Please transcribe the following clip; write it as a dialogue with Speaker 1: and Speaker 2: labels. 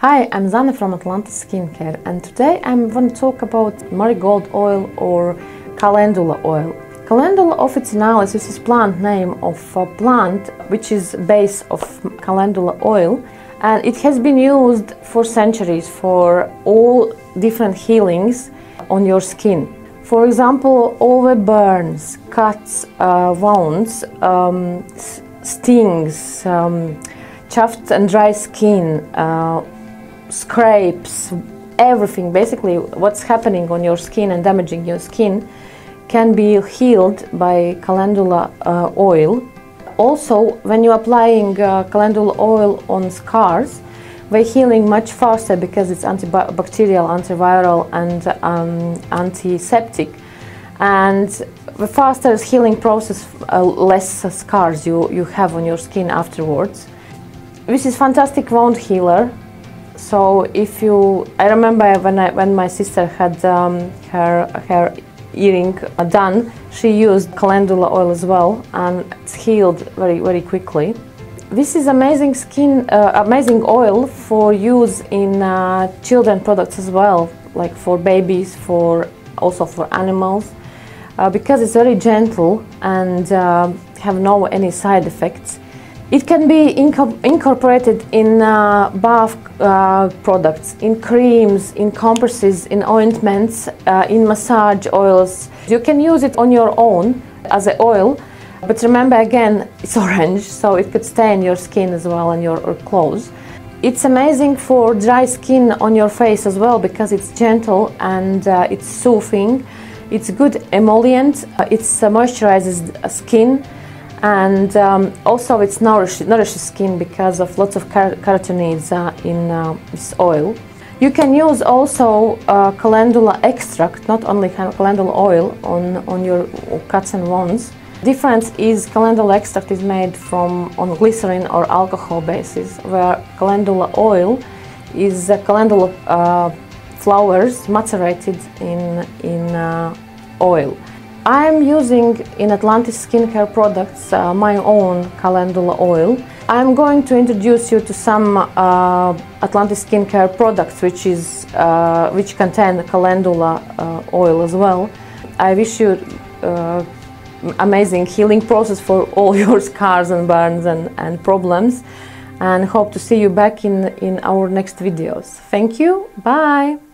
Speaker 1: Hi, I'm Zane from Atlantis Skincare and today I'm going to talk about marigold oil or calendula oil. Calendula officinalis is this plant name of a plant which is base of calendula oil and it has been used for centuries for all different healings on your skin. For example, all the burns, cuts, uh, wounds, um, stings, um, and dry skin, uh, scrapes, everything, basically what's happening on your skin and damaging your skin can be healed by calendula uh, oil. Also, when you're applying uh, calendula oil on scars, they're healing much faster because it's antibacterial, antiviral, and um, antiseptic. And the faster healing process, uh, less scars you, you have on your skin afterwards. This is fantastic wound healer. So if you, I remember when I, when my sister had um, her her earring done, she used calendula oil as well, and it's healed very very quickly. This is amazing skin, uh, amazing oil for use in uh, children products as well, like for babies, for also for animals, uh, because it's very gentle and uh, have no any side effects. It can be inco incorporated in uh, bath uh, products, in creams, in compresses, in ointments, in massage oils. You can use it on your own as an oil, but remember again, it's orange, so it could stain your skin as well and your clothes. It's amazing for dry skin on your face as well because it's gentle and uh, it's soothing. It's good emollient, uh, it uh, moisturizes skin and um, also it nourishes, nourishes skin because of lots of car carotenoids uh, in uh, this oil. You can use also uh, calendula extract, not only calendula oil, on, on your cuts and wounds. Difference is calendula extract is made from on glycerin or alcohol basis, where calendula oil is calendula uh, flowers macerated in, in uh, oil. I'm using in Atlantis skincare products uh, my own calendula oil. I'm going to introduce you to some uh, Atlantis skincare products which, is, uh, which contain calendula uh, oil as well. I wish you amazing healing process for all your scars and burns and, and problems and hope to see you back in, in our next videos. Thank you, bye!